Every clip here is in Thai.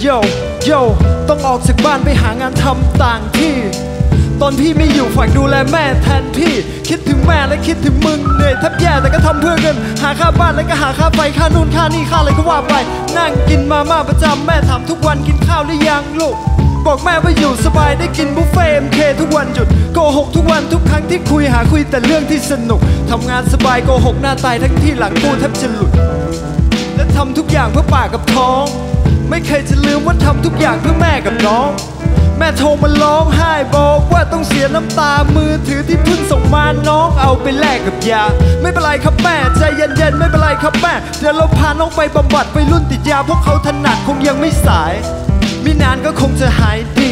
โยต้องออกจากบ้านไปหางานทำต่างที่ ตอนพี่ไม่อยู่ฝากดูแลแม่แทนพี่ คิดถึงแม่และคิดถึงมึงเหนื่อยแทบแย่แต่ก็ทำเพื่อเงิน หาค่าบ้านแล้วก็หาค่าไฟค่านู่นค่านี่ค่าอะไรก็ว่าไป นั่งกินมาม่าประจำแม่ถามทุกวันกินข้าวหรือยังลูกบอกแม่ว่าอยู่สบายได้กินบุฟเฟ่เอ็มเคทุกวันหยุดโกหกทุกวันทุกครั้งที่คุยหาคุยแต่เรื่องที่สนุกทำงานสบายโกหกหน้าตายทั้งที่หลังกูแทบจะหลุด และทำทุกอย่างเพื่อปากกับท้อง ไม่เคยจะลืมว่าทำทุกอย่างเพื่อแม่กับน้อง แม่โทรมาร้องไห้บอกว่าต้องเสียน้ำตามือถือที่เพิ่งส่งมาน้องเอาไปแลกกับยา ไม่เป็นไรครับแม่ใจเย็นๆไม่เป็นไรครับแม่เดี๋ยวเราพาน้องไปบำบัดไปรุ่นติดยาพวกเขาถนัดคงยังไม่สายไม่นานก็คงจะหายดี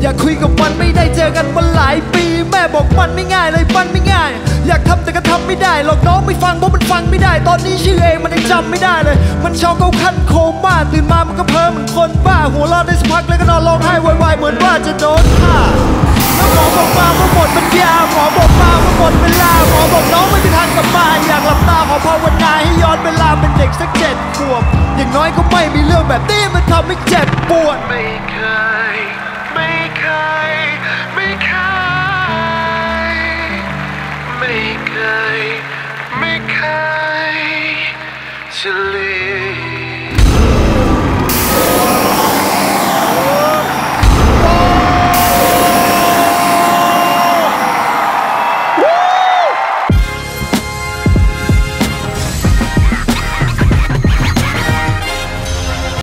อยากคุยกับมันไม่ได้เจอกันมาหลายปี แม่บอกมันไม่ง่ายเลยมันไม่ง่าย อยากทำแต่ก็ทำไม่ได้หรอกน้องไม่ฟังเพราะมันฟังไม่ได้ ตอนนี้ชื่อเองมันยังจำไม่ได้เลย มันช็อกเอาขั้นโคม่าตื่นมามันก็เพ้อเหมือนคนบ้า หัวเราะได้สักพักแล้วก็นอนร้องไห้วายๆเหมือนว่าจะโดนฆ่าแล้วหมอบอกมาว่าหมดปัญญาหมอบอกมาว่าหมดเวลาหมอบอกน้องไม่มีทางกลับมาอยากหลับตาขอภาวนาให้ย้อนเวลาเป็นเด็กสักเจ็ดขวบอย่างน้อยก็ไม่มีเรื่องแบบนี้มันทำให้เจ็บปวดไม่เคย ไม่เคยไม่เคยจะลื